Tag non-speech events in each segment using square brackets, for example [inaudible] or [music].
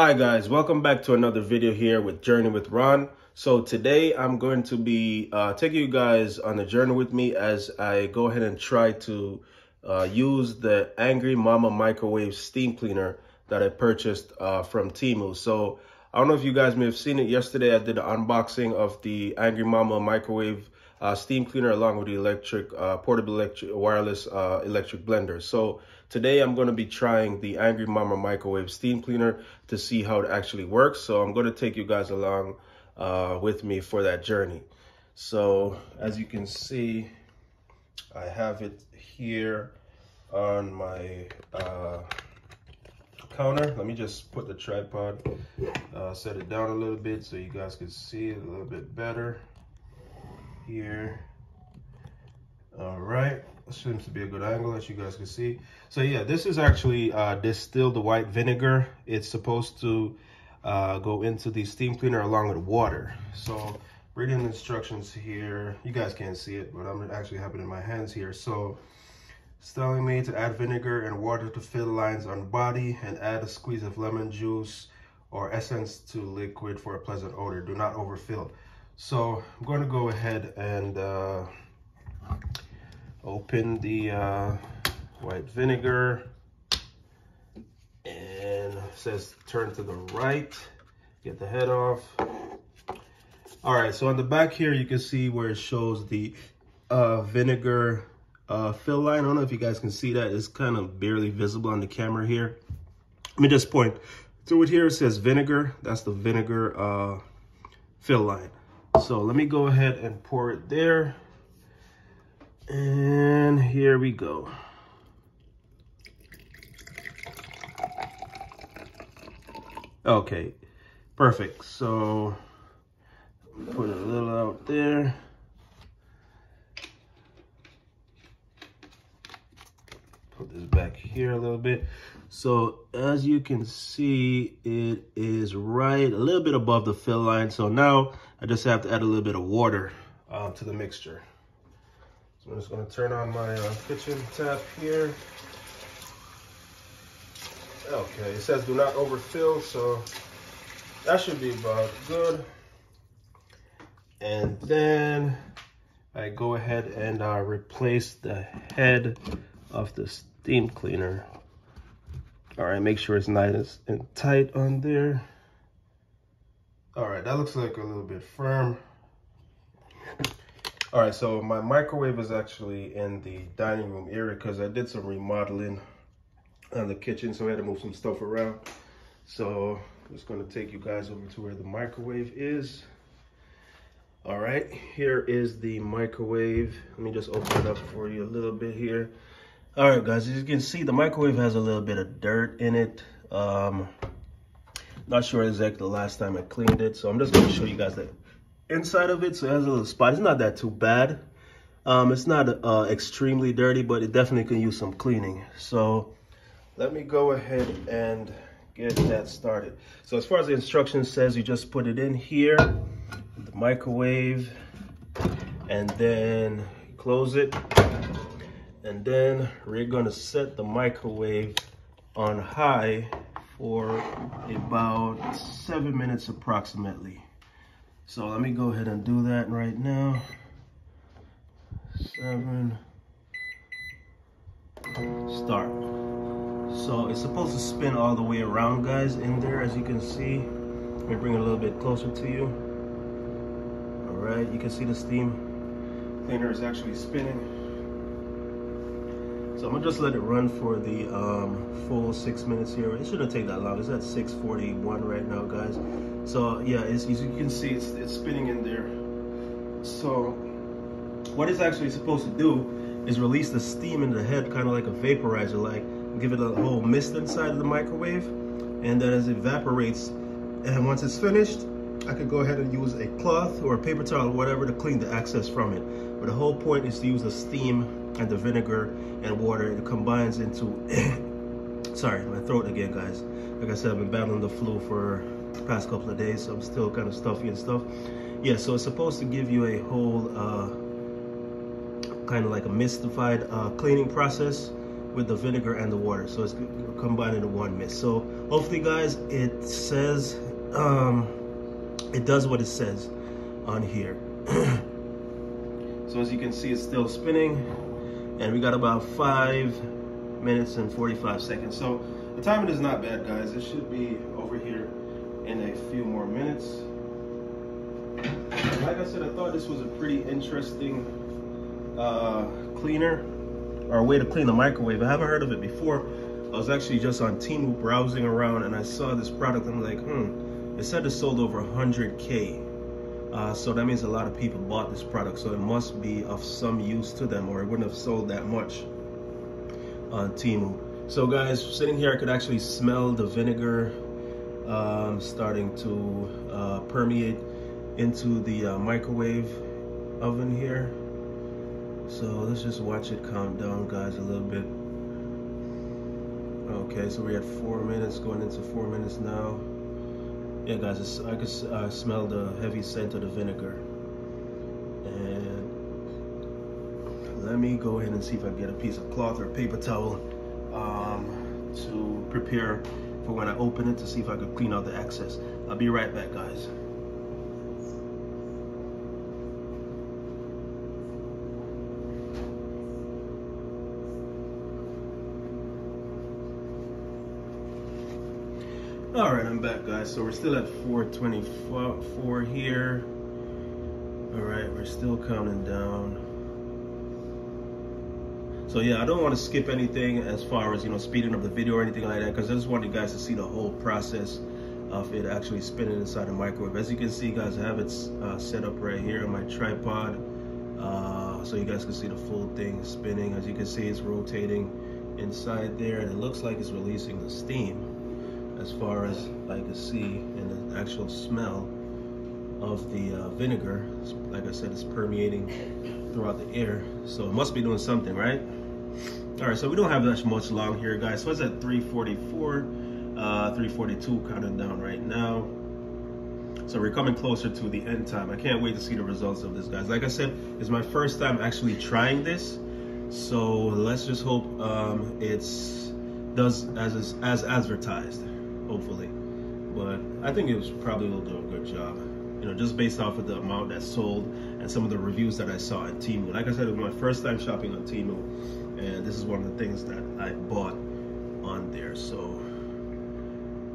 Hi guys, welcome back to another video here with Journey with Ron. So today I'm going to be uh, taking you guys on a journey with me as I go ahead and try to uh, use the Angry Mama microwave steam cleaner that I purchased uh, from Temu. So I don't know if you guys may have seen it yesterday. I did an unboxing of the Angry Mama microwave uh, steam cleaner along with the electric, uh, portable electric, wireless uh, electric blender. So today I'm going to be trying the Angry Mama microwave steam cleaner to see how it actually works. So I'm going to take you guys along uh, with me for that journey. So as you can see, I have it here on my uh, counter. Let me just put the tripod, uh, set it down a little bit so you guys can see it a little bit better here. All right, seems to be a good angle as you guys can see. So yeah, this is actually uh, distilled white vinegar. It's supposed to uh, go into the steam cleaner along with water. So reading the instructions here, you guys can't see it, but I'm actually having it in my hands here. So it's telling me to add vinegar and water to fill lines on body and add a squeeze of lemon juice or essence to liquid for a pleasant odor. Do not overfill. So I'm going to go ahead and uh, open the uh, white vinegar and says turn to the right, get the head off. All right, so on the back here, you can see where it shows the uh, vinegar uh, fill line. I don't know if you guys can see that. It's kind of barely visible on the camera here. Let me just point through it here. It says vinegar. That's the vinegar uh, fill line. So let me go ahead and pour it there. And here we go. Okay, perfect. So put a little out there. Put this back here a little bit. So as you can see, it is right a little bit above the fill line. So now I just have to add a little bit of water um, to the mixture. I'm just gonna turn on my uh, kitchen tap here. Okay, it says do not overfill, so that should be about good. And then I go ahead and uh, replace the head of the steam cleaner. All right, make sure it's nice and tight on there. All right, that looks like a little bit firm. All right, so my microwave is actually in the dining room area because I did some remodeling on the kitchen, so I had to move some stuff around. So I'm just gonna take you guys over to where the microwave is. All right, here is the microwave. Let me just open it up for you a little bit here. All right, guys, as you can see, the microwave has a little bit of dirt in it. Um, not sure exactly the last time I cleaned it, so I'm just gonna show you guys the inside of it. So it has a little spot. It's not that too bad. Um, it's not uh, extremely dirty, but it definitely can use some cleaning. So let me go ahead and get that started. So as far as the instructions says, you just put it in here, the microwave, and then close it. And then we're gonna set the microwave on high for about seven minutes approximately. So let me go ahead and do that right now. Seven, start. So it's supposed to spin all the way around guys in there as you can see. Let me bring it a little bit closer to you. All right, you can see the steam cleaner is actually spinning. So I'm gonna just let it run for the um, full six minutes here. It shouldn't take that long. It's at 6:41 right now, guys. So yeah, as you can see, it's, it's spinning in there. So what it's actually supposed to do is release the steam in the head, kind of like a vaporizer, like give it a whole mist inside of the microwave. And then as it evaporates, and once it's finished, I could go ahead and use a cloth or a paper towel or whatever to clean the excess from it. But the whole point is to use the steam and the vinegar and water. It combines into, [coughs] sorry, my throat again, guys. Like I said, I've been battling the flu for the past couple of days, so I'm still kind of stuffy and stuff. Yeah, so it's supposed to give you a whole, uh, kind of like a mystified uh, cleaning process. with the vinegar and the water. So it's combined into one mix. So hopefully guys, it says, um, it does what it says on here. [coughs] so as you can see, it's still spinning and we got about five minutes and 45 seconds. So the timing is not bad guys. It should be over here in a few more minutes. Like I said, I thought this was a pretty interesting uh, cleaner or way to clean the microwave. I haven't heard of it before. I was actually just on Temu browsing around and I saw this product. I'm like, hmm, it said it sold over 100K. Uh, so that means a lot of people bought this product. So it must be of some use to them or it wouldn't have sold that much on Temu. So guys, sitting here, I could actually smell the vinegar um, starting to uh, permeate into the uh, microwave oven here. So let's just watch it calm down, guys, a little bit. Okay, so we're at four minutes, going into four minutes now. Yeah, guys, I can uh, smell the heavy scent of the vinegar. And let me go ahead and see if I can get a piece of cloth or paper towel um, to prepare for when I open it to see if I could clean out the excess. I'll be right back, guys. All right, I'm back, guys. So we're still at 424 here. All right, we're still counting down. So yeah, I don't want to skip anything as far as, you know, speeding up the video or anything like that, because I just want you guys to see the whole process of it actually spinning inside the microwave. As you can see, guys, I have it uh, set up right here on my tripod. Uh, so you guys can see the full thing spinning. As you can see, it's rotating inside there, and it looks like it's releasing the steam as far as I can see and the actual smell of the uh, vinegar. Like I said, it's permeating throughout the air. So it must be doing something, right? All right, so we don't have that much long here, guys. So it's at 344, uh, 342 counting down right now. So we're coming closer to the end time. I can't wait to see the results of this, guys. Like I said, it's my first time actually trying this. So let's just hope um, it's does as as advertised hopefully. But I think it was probably will do a good job. You know, just based off of the amount that sold and some of the reviews that I saw on Temu. Like I said, it was my first time shopping on Temu, and this is one of the things that I bought on there. So,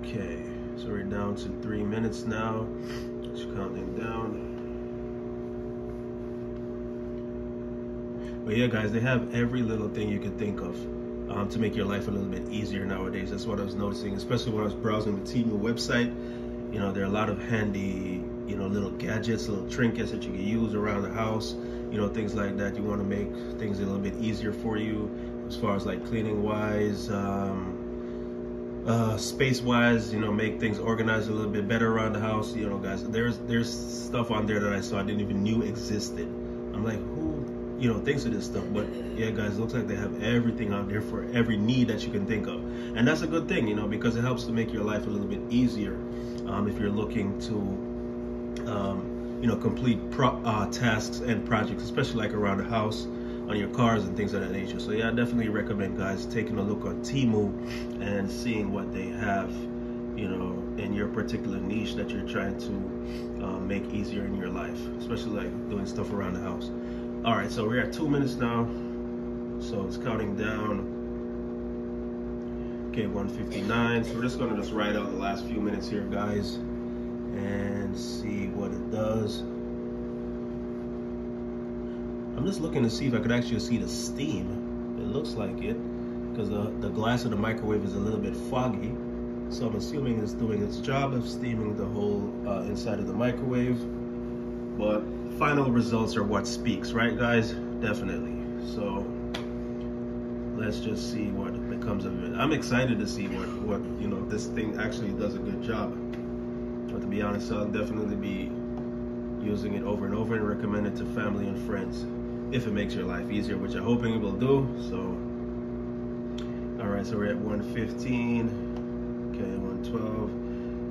okay, so we're down to three minutes now. Just counting down. But yeah, guys, they have every little thing you could think of um, to make your life a little bit easier nowadays. That's what I was noticing, especially when I was browsing the Temu website. You know, there are a lot of handy, you know, little gadgets, little trinkets that you can use around the house. You know, things like that. You want to make things a little bit easier for you as far as like cleaning wise, um, uh, space wise, you know, make things organized a little bit better around the house. You know, guys, there's there's stuff on there that I saw I didn't even knew existed. I'm like, who you know, thinks of this stuff. But yeah, guys, looks like they have everything out there for every need that you can think of. And that's a good thing, you know, because it helps to make your life a little bit easier um, if you're looking to, um, you know, complete pro uh, tasks and projects, especially like around the house, on your cars and things of that nature. So yeah, I definitely recommend guys taking a look on Temu and seeing what they have, you know, in your particular niche that you're trying to uh, make easier in your life, especially like doing stuff around the house. All right, so we're at two minutes now. So it's counting down. Okay, 159. So we're just gonna just write out the last few minutes here, guys, and see what it does. I'm just looking to see if I could actually see the steam. It looks like it, because the, the glass of the microwave is a little bit foggy. So I'm assuming it's doing its job of steaming the whole uh, inside of the microwave. But final results are what speaks, right guys? Definitely. So let's just see what becomes of it. I'm excited to see what, what you know, this thing actually does a good job. But to be honest, I'll definitely be using it over and over and recommend it to family and friends if it makes your life easier, which I'm hoping it will do. So, all right, so we're at 115, okay, 112.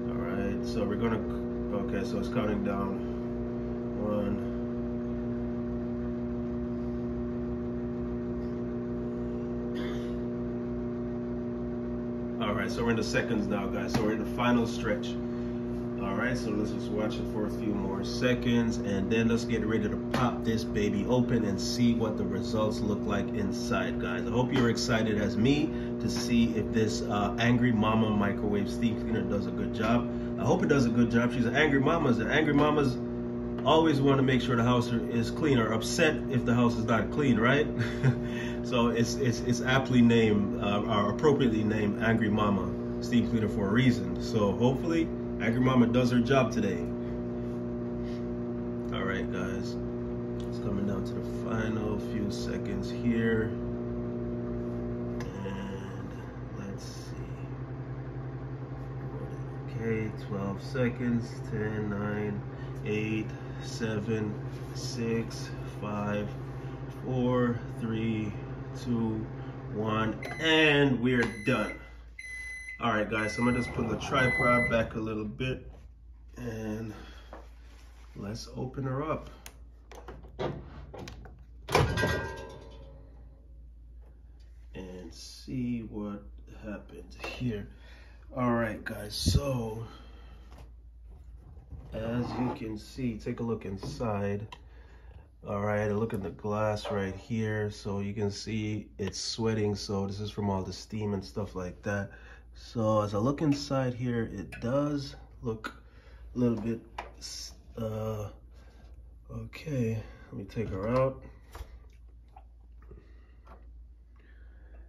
All right, so we're gonna, okay, so it's counting down one. so we're in the seconds now, guys. So we're in the final stretch. All right, so let's just watch it for a few more seconds and then let's get ready to pop this baby open and see what the results look like inside, guys. I hope you're excited as me to see if this uh, Angry Mama microwave steam cleaner does a good job. I hope it does a good job. She's an angry mama. And angry mamas always want to make sure the house is clean or upset if the house is not clean, right? [laughs] so it's, it's, it's aptly named uh, or appropriately named Angry Mama steam cleaner for a reason. So hopefully Angry Mama does her job today. All right, guys. It's coming down to the final few seconds here. And let's see. Okay, 12 seconds. 10, 9, 8, 7, 6, 5, 4, 3, 2, 1. And we're done. All right, guys, so I'm gonna just put the tripod back a little bit and let's open her up. And see what happens here. All right, guys, so as you can see, take a look inside. All right, look at the glass right here. So you can see it's sweating. So this is from all the steam and stuff like that. So as I look inside here, it does look a little bit, uh, okay. Let me take her out.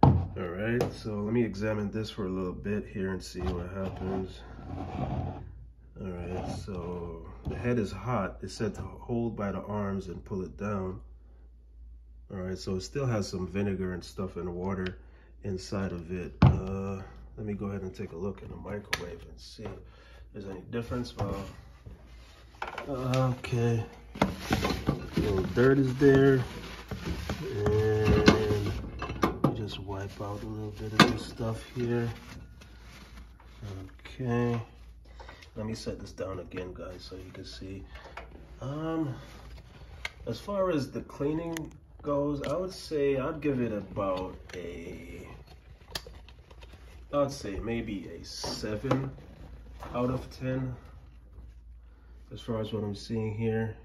All right, so let me examine this for a little bit here and see what happens. All right, so the head is hot. It's said to hold by the arms and pull it down. All right, so it still has some vinegar and stuff and water inside of it. Uh, let me go ahead and take a look in the microwave and see if there's any difference. Well, okay, a little dirt is there, and just wipe out a little bit of this stuff here. Okay, let me set this down again, guys, so you can see. Um, as far as the cleaning goes, I would say I'd give it about a I'd say maybe a 7 out of 10 as far as what I'm seeing here.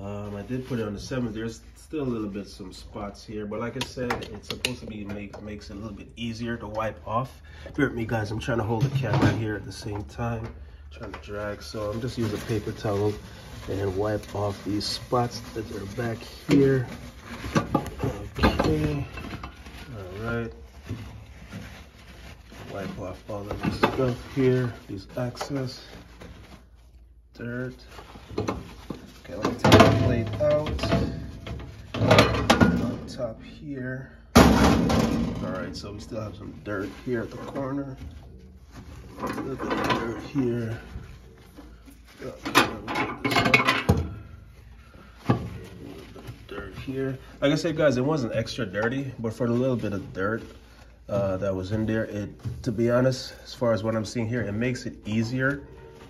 Um, I did put it on the seventh. There's still a little bit some spots here, but like I said, it's supposed to be make, makes it a little bit easier to wipe off. Bear with me guys, I'm trying to hold the camera here at the same time, trying to drag. So I'm just using a paper towel and wipe off these spots that are back here. Okay, all right wipe off all of this stuff here, these excess dirt. Okay, let me take the blade out. On top here. All right, so we still have some dirt here at the corner. A little bit of dirt here. dirt here. Like I said, guys, it wasn't extra dirty, but for the little bit of dirt, uh, that was in there. It, to be honest, as far as what I'm seeing here, it makes it easier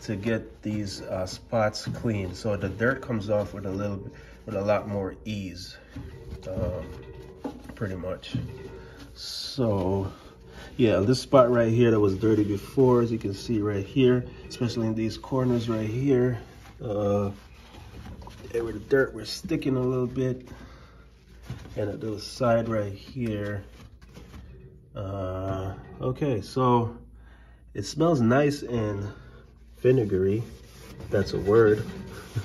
to get these uh, spots clean. So the dirt comes off with a little, bit, with a lot more ease, um, pretty much. So yeah, this spot right here that was dirty before, as you can see right here, especially in these corners right here, uh, where the dirt was sticking a little bit, and at the side right here, uh, okay, so it smells nice and vinegary. That's a word.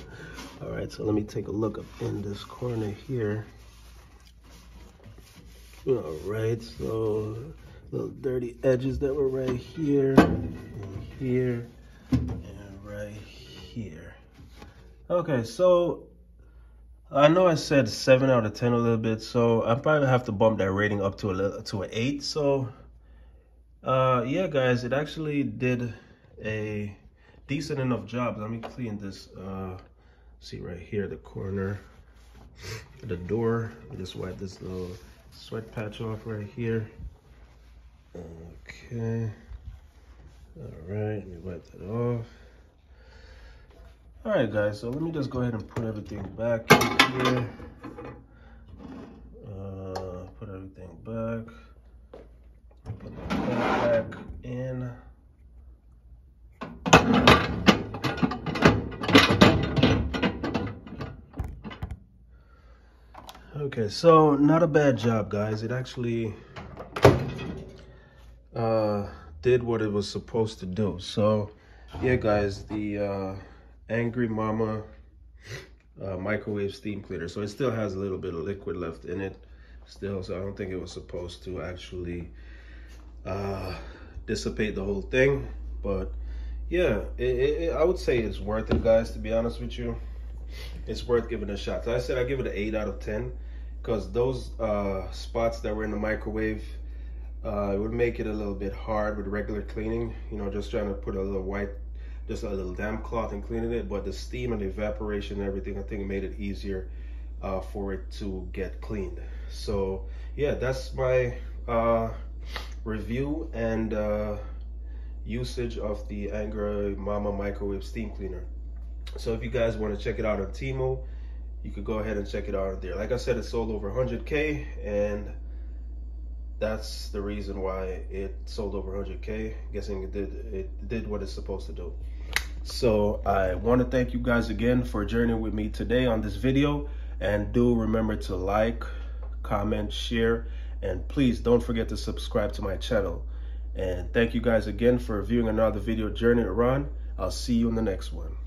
[laughs] All right, so let me take a look up in this corner here. All right, so little dirty edges that were right here, and here, and right here. Okay, so I know I said seven out of 10 a little bit, so I probably have to bump that rating up to a little, to an eight. So, uh, yeah, guys, it actually did a decent enough job. Let me clean this, uh, see right here, the corner, the door. Just wipe this little sweat patch off right here. Okay. All right, let me wipe that off. All right, guys, so let me just go ahead and put everything back here. Uh, put everything back. Okay, so not a bad job, guys. It actually uh, did what it was supposed to do. So, yeah, guys, the uh, Angry Mama uh, microwave steam cleaner. So it still has a little bit of liquid left in it still. So I don't think it was supposed to actually uh, dissipate the whole thing. But yeah, it, it, I would say it's worth it, guys, to be honest with you. It's worth giving a shot. So I said I give it an 8 out of 10 because those uh, spots that were in the microwave, uh, would make it a little bit hard with regular cleaning. You know, just trying to put a little white, just a little damp cloth and cleaning it. But the steam and the evaporation and everything, I think made it easier uh, for it to get cleaned. So yeah, that's my uh, review and uh, usage of the Angry Mama Microwave Steam Cleaner. So if you guys want to check it out on Temu, you could go ahead and check it out there. Like I said, it sold over 100K and that's the reason why it sold over 100K. Guessing it did, it did what it's supposed to do. So I want to thank you guys again for journeying with me today on this video. And do remember to like, comment, share, and please don't forget to subscribe to my channel. And thank you guys again for viewing another video Journey Ron. I'll see you in the next one.